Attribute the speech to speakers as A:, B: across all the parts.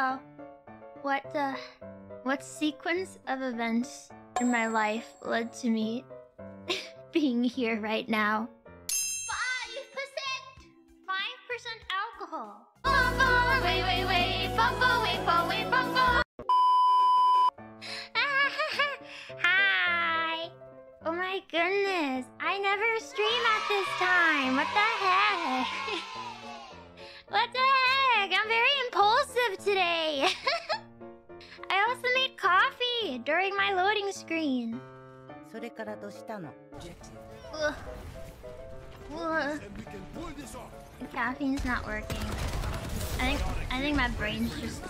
A: Oh. What, uh... What sequence of events in my life led to me being here right now? 5% alcohol! Bumbo, wait, wait, wait, bumbo, wait, bumbo, wait, bumbo! Hi! Oh my goodness, I never stream at this time! today! I also made coffee during my loading screen.
B: それからどうしたの
A: Ugh. Ugh. The caffeine's not working. I think I think my brain's just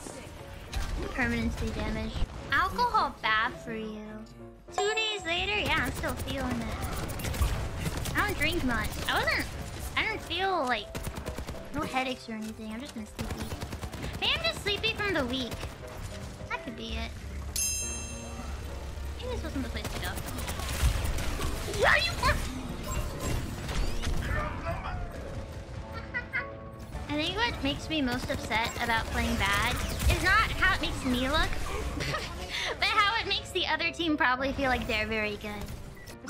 A: permanently damaged. Alcohol bad for you. Two days later, yeah, I'm still feeling it. I don't drink much. I wasn't. I didn't feel like no headaches or anything. I've just been sleepy. Maybe the week. That could be it. Maybe this wasn't the place to go. Yeah, you. I think what makes me most upset about playing bad is not how it makes me look, but how it makes the other team probably feel like they're very good.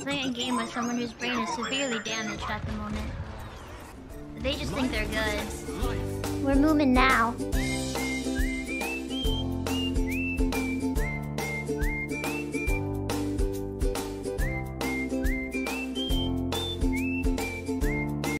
A: Playing a game with someone whose brain is severely damaged at the moment. They just think they're good. We're moving now.